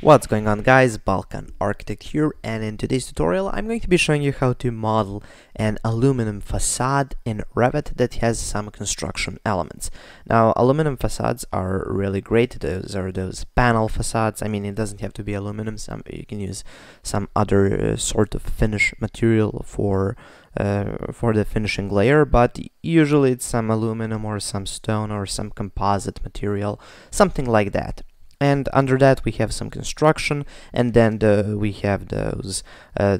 What's going on guys, Balkan Architect here and in today's tutorial I'm going to be showing you how to model an aluminum facade in Revit that has some construction elements. Now aluminum facades are really great, those are those panel facades, I mean it doesn't have to be aluminum, some, you can use some other uh, sort of finish material for uh, for the finishing layer, but usually it's some aluminum or some stone or some composite material, something like that. And under that we have some construction and then the, we have those uh,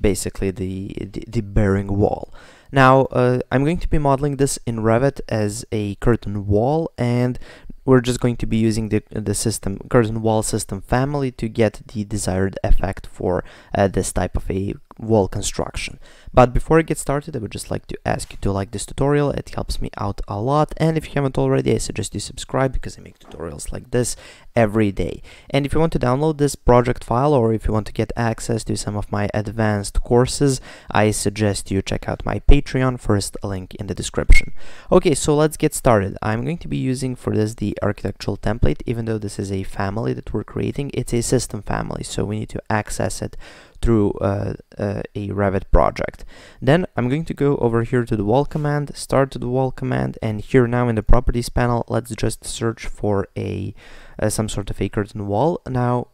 basically the, the, the bearing wall. Now uh, I'm going to be modeling this in Revit as a curtain wall and we're just going to be using the, the system curtain wall system family to get the desired effect for uh, this type of a wall construction. But before I get started, I would just like to ask you to like this tutorial, it helps me out a lot, and if you haven't already, I suggest you subscribe because I make tutorials like this every day. And if you want to download this project file or if you want to get access to some of my advanced courses, I suggest you check out my Patreon, first link in the description. Okay, so let's get started. I'm going to be using for this the architectural template, even though this is a family that we're creating, it's a system family, so we need to access it through uh, uh, a Revit project. Then I'm going to go over here to the wall command, start to the wall command, and here now in the properties panel, let's just search for a uh, some sort of a curtain wall. Now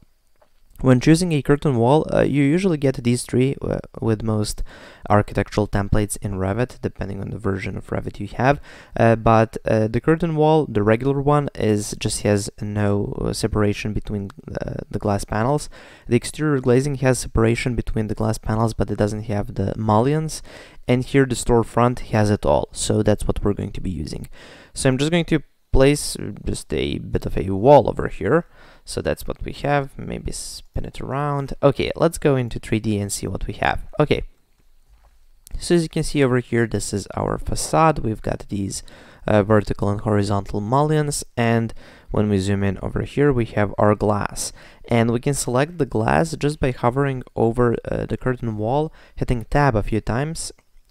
when choosing a curtain wall, uh, you usually get these three uh, with most architectural templates in Revit, depending on the version of Revit you have. Uh, but uh, the curtain wall, the regular one, is just has no uh, separation between uh, the glass panels. The exterior glazing has separation between the glass panels, but it doesn't have the mullions. And here the storefront has it all, so that's what we're going to be using. So I'm just going to place just a bit of a wall over here. So that's what we have. Maybe spin it around. Okay, let's go into 3D and see what we have. Okay. So as you can see over here, this is our facade. We've got these uh, vertical and horizontal mullions. And when we zoom in over here, we have our glass. And we can select the glass just by hovering over uh, the curtain wall, hitting tab a few times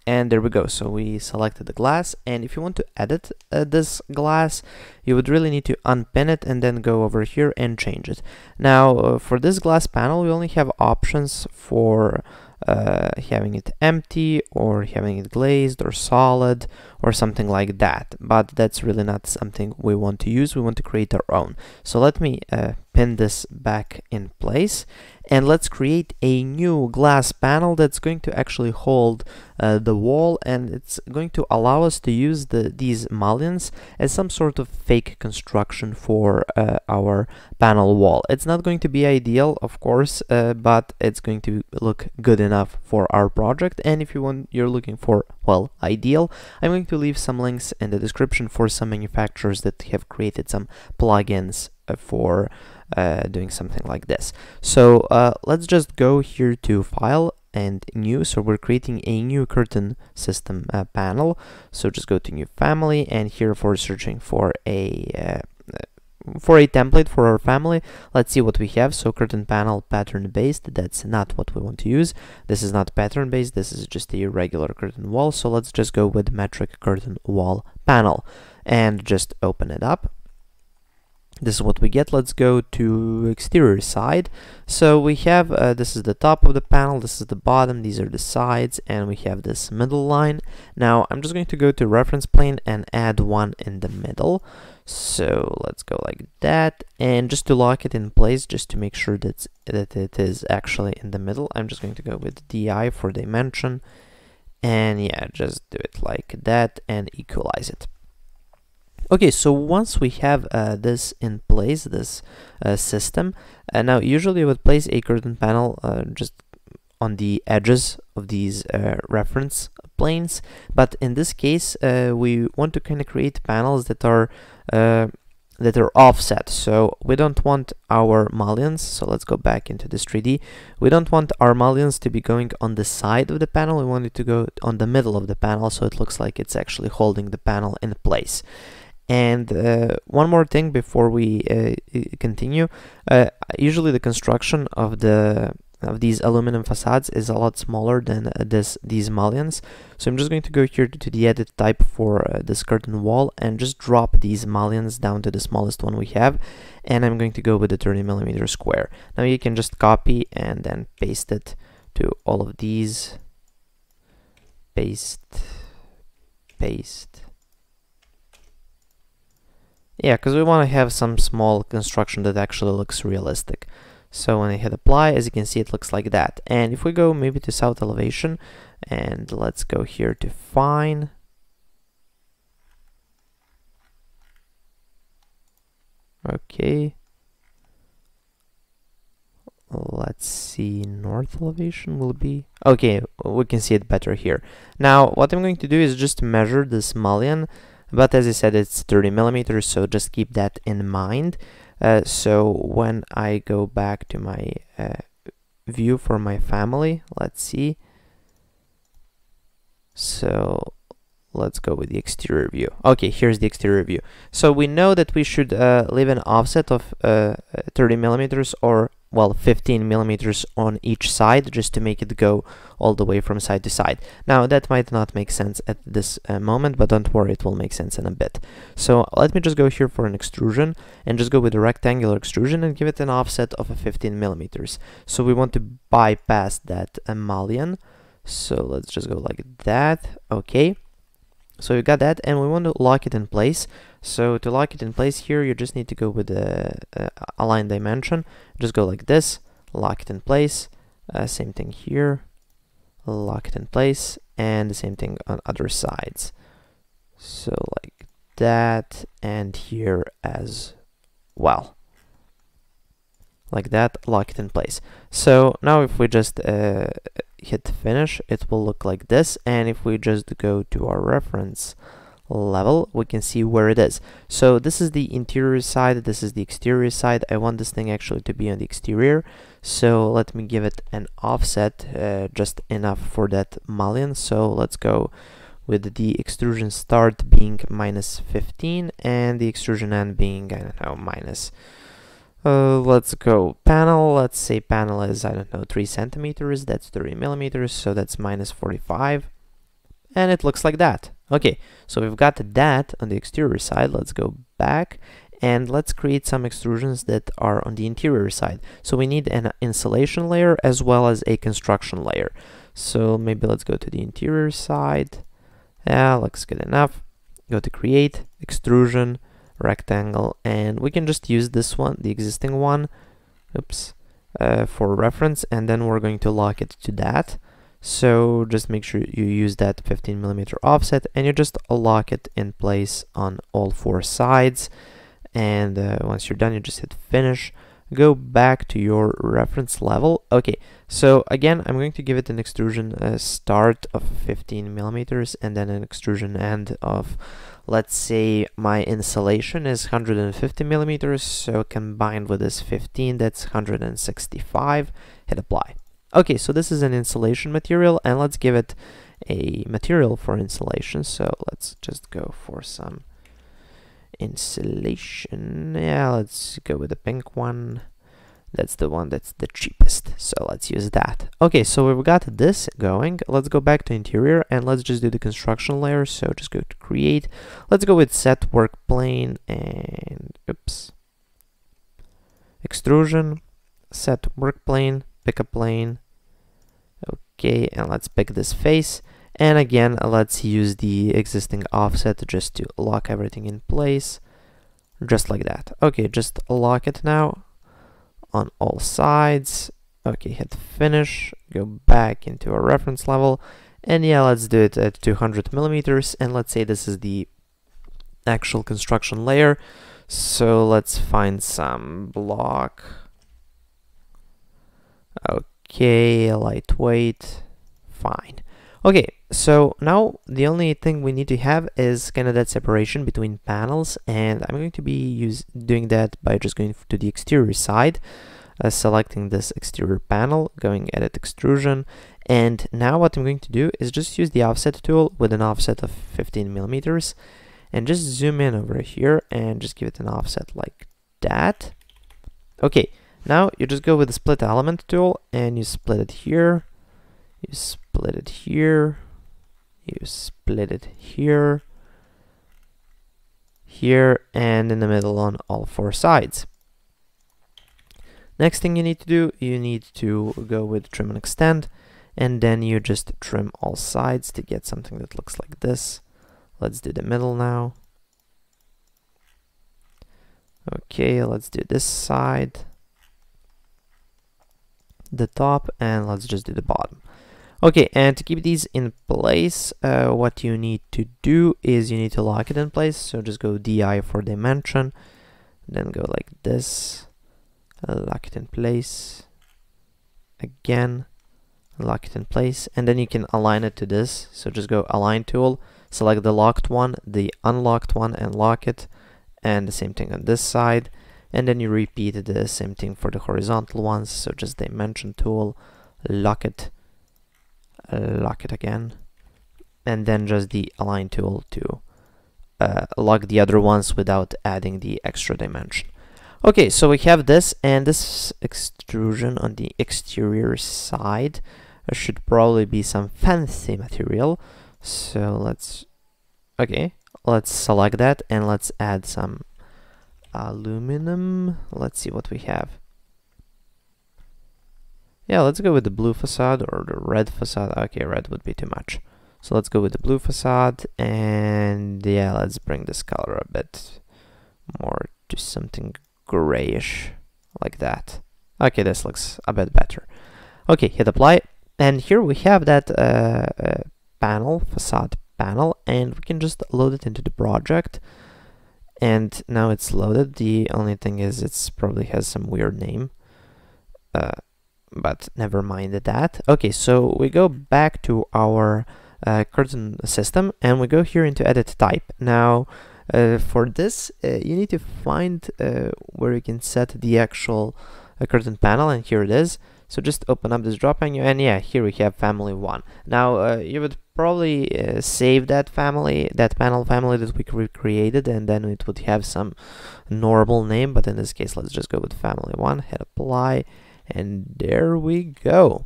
and there we go. So we selected the glass and if you want to edit uh, this glass you would really need to unpin it and then go over here and change it. Now uh, for this glass panel we only have options for uh, having it empty or having it glazed or solid or something like that. But that's really not something we want to use. We want to create our own. So let me uh, pin this back in place and let's create a new glass panel that's going to actually hold uh, the wall and it's going to allow us to use the these mullions as some sort of fake construction for uh, our panel wall. It's not going to be ideal of course uh, but it's going to look good enough for our project. And if you want you're looking for well ideal I'm going to leave some links in the description for some manufacturers that have created some plugins uh, for uh, doing something like this. So uh, let's just go here to File and New. So we're creating a new curtain system uh, panel. So just go to New Family and here for searching for a uh, for a template for our family let's see what we have so curtain panel pattern based that's not what we want to use this is not pattern based this is just a regular curtain wall so let's just go with metric curtain wall panel and just open it up this is what we get. Let's go to exterior side. So we have uh, this is the top of the panel this is the bottom these are the sides and we have this middle line. Now I'm just going to go to reference plane and add one in the middle. So let's go like that and just to lock it in place just to make sure that that it is actually in the middle I'm just going to go with DI for dimension. And yeah just do it like that and equalize it Okay, so once we have uh, this in place, this uh, system, uh, now usually I would place a curtain panel uh, just on the edges of these uh, reference planes, but in this case uh, we want to kind of create panels that are that are offset. So we don't want our mullions so let's go back into this 3d we don't want our mullions to be going on the side of the panel. We want it to go on the middle of the panel so it looks like it's actually holding the panel in place and uh, one more thing before we uh, continue, uh, usually the construction of the of these aluminum facades is a lot smaller than uh, this these mullions. So I'm just going to go here to, the edit type for uh, this curtain wall and just drop these mullions down to the smallest one we have. And I'm going to go with the 30 millimeter square. Now you can just copy and then paste it to all of these. Paste, paste. Yeah, because we want to have some small construction that actually looks realistic. So when I hit apply, as you can see, it looks like that. And if we go maybe to south elevation, and let's go here to fine. Okay. Let's see, north elevation will be... Okay, we can see it better here. Now, what I'm going to do is just measure this mullion, but as I said, it's 30 millimeters, so just keep that in mind. Uh, so when I go back to my uh, view for my family, let's see. So let's go with the exterior view. Okay, here's the exterior view. So we know that we should uh, leave an offset of uh, 30 millimeters or well 15 millimeters on each side just to make it go all the way from side to side. Now that might not make sense at this uh, moment but don't worry it will make sense in a bit. So let me just go here for an extrusion and just go with a rectangular extrusion and give it an offset of a 15 millimeters. So we want to bypass that mullion so let's just go like that. Okay. So we got that and we want to lock it in place. So to lock it in place here, you just need to go with the uh, align dimension. Just go like this, lock it in place. Uh, same thing here, lock it in place. And the same thing on other sides. So like that and here as well. Like that, lock it in place. So now if we just uh, hit finish, it will look like this. And if we just go to our reference level, we can see where it is. So this is the interior side, this is the exterior side. I want this thing actually to be on the exterior. So let me give it an offset, uh, just enough for that mullion. So let's go with the extrusion start being minus 15 and the extrusion end being, I don't know, minus uh, let's go panel. Let's say panel is, I don't know, 3 centimeters. That's 30 millimeters, so that's minus 45. And it looks like that. Okay, so we've got that on the exterior side. Let's go back and let's create some extrusions that are on the interior side. So we need an insulation layer as well as a construction layer. So maybe let's go to the interior side. Yeah, looks good enough. Go to create, extrusion, rectangle and we can just use this one the existing one oops uh, for reference and then we're going to lock it to that so just make sure you use that 15 millimeter offset and you just lock it in place on all four sides. And uh, once you're done you just hit finish. Go back to your reference level. Okay so again I'm going to give it an extrusion uh, start of 15 millimeters and then an extrusion end of let's say my insulation is 150 millimeters. So combined with this 15 that's 165 hit apply okay so this is an insulation material and let's give it a material for insulation. So let's just go for some insulation. Yeah let's go with the pink one. That's the one that's the cheapest. So let's use that. Okay so we've got this going. Let's go back to interior and let's just do the construction layer. So just go to create. Let's go with set work plane and oops extrusion set work plane pick a plane okay and let's pick this face. And again let's use the existing offset just to lock everything in place. Just like that. Okay just lock it now on all sides. Okay, hit finish, go back into our reference level, and yeah, let's do it at 200 millimeters, and let's say this is the actual construction layer. So let's find some block. Okay, lightweight, fine. Okay, so now the only thing we need to have is kind of that separation between panels and I'm going to be use, doing that by just going to the exterior side, uh, selecting this exterior panel, going edit extrusion and now what I'm going to do is just use the offset tool with an offset of 15 millimeters and just zoom in over here and just give it an offset like that. Okay, Now you just go with the split element tool and you split it here, you split it here, you split it here, here, and in the middle on all four sides. Next thing you need to do, you need to go with trim and extend, and then you just trim all sides to get something that looks like this. Let's do the middle now. Okay, let's do this side, the top, and let's just do the bottom. Okay, and to keep these in place, uh, what you need to do is you need to lock it in place. So just go DI for dimension, then go like this, lock it in place, again, lock it in place, and then you can align it to this. So just go align tool, select the locked one, the unlocked one, and lock it, and the same thing on this side. And then you repeat the same thing for the horizontal ones. So just dimension tool, lock it, lock it again, and then just the align tool to uh, lock the other ones without adding the extra dimension. Okay, so we have this, and this extrusion on the exterior side uh, should probably be some fancy material. So let's, okay, let's select that and let's add some aluminum. Let's see what we have. Yeah, let's go with the blue facade or the red facade. Okay, red would be too much. So let's go with the blue facade and yeah, let's bring this color a bit more to something grayish like that. Okay, this looks a bit better. Okay, hit apply and here we have that uh, uh, panel, facade panel and we can just load it into the project and now it's loaded. The only thing is it's probably has some weird name. Uh, but never mind that. Okay, so we go back to our uh, curtain system and we go here into edit type. Now, uh, for this, uh, you need to find uh, where you can set the actual uh, curtain panel and here it is. So just open up this drop menu and yeah, here we have family one. Now, you would probably save that family, that panel family that we created and then it would have some normal name, but in this case, let's just go with family one, hit apply, and there we go.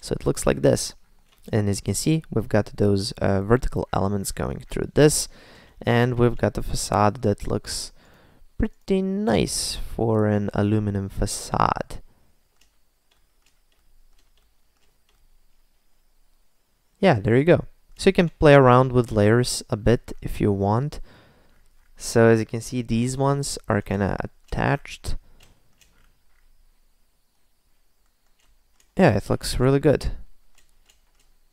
So it looks like this. And as you can see, we've got those uh, vertical elements going through this, and we've got a facade that looks pretty nice for an aluminum facade. Yeah, there you go. So you can play around with layers a bit if you want. So as you can see, these ones are kind of attached yeah, it looks really good.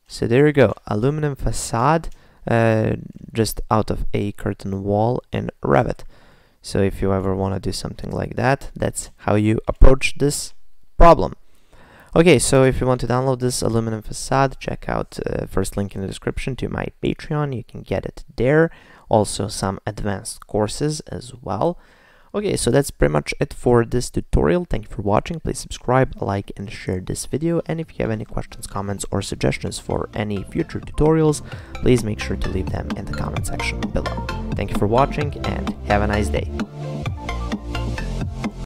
So there you go, aluminum facade uh, just out of a curtain wall in Revit. So if you ever want to do something like that, that's how you approach this problem. Okay, so if you want to download this aluminum facade, check out uh, first link in the description to my Patreon. You can get it there. Also some advanced courses as well. Okay, so that's pretty much it for this tutorial. Thank you for watching. Please subscribe, like, and share this video. And if you have any questions, comments, or suggestions for any future tutorials, please make sure to leave them in the comment section below. Thank you for watching, and have a nice day.